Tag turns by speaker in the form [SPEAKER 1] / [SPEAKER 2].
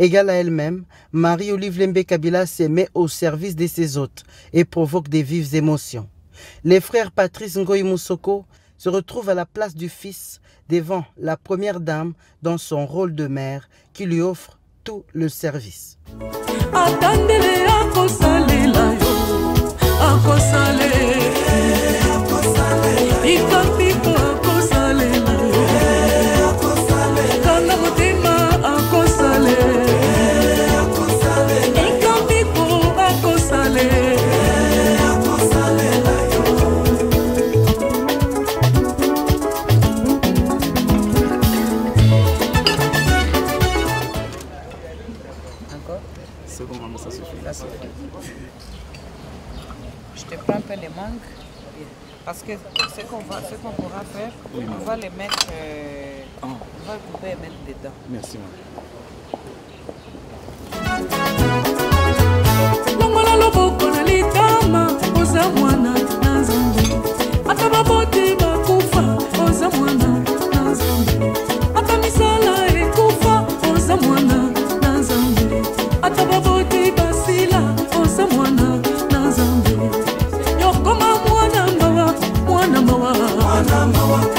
[SPEAKER 1] Égale à elle-même, Marie-Olive Lembe Kabila se met au service de ses hôtes et provoque des vives émotions. Les frères Patrice Ngoyi Moussoko se retrouvent à la place du fils devant la première dame dans son rôle de mère qui lui offre tout le service.
[SPEAKER 2] C'est bon, maman, ça suffit.
[SPEAKER 3] Ça suffit. Je te prends un peu les mangues. Parce que ce qu'on pourra faire,
[SPEAKER 2] Oui,
[SPEAKER 3] on va les mettre, euh,
[SPEAKER 2] Ah.
[SPEAKER 3] on va couper et mettre dedans.
[SPEAKER 2] Merci, maman.
[SPEAKER 4] Samoa.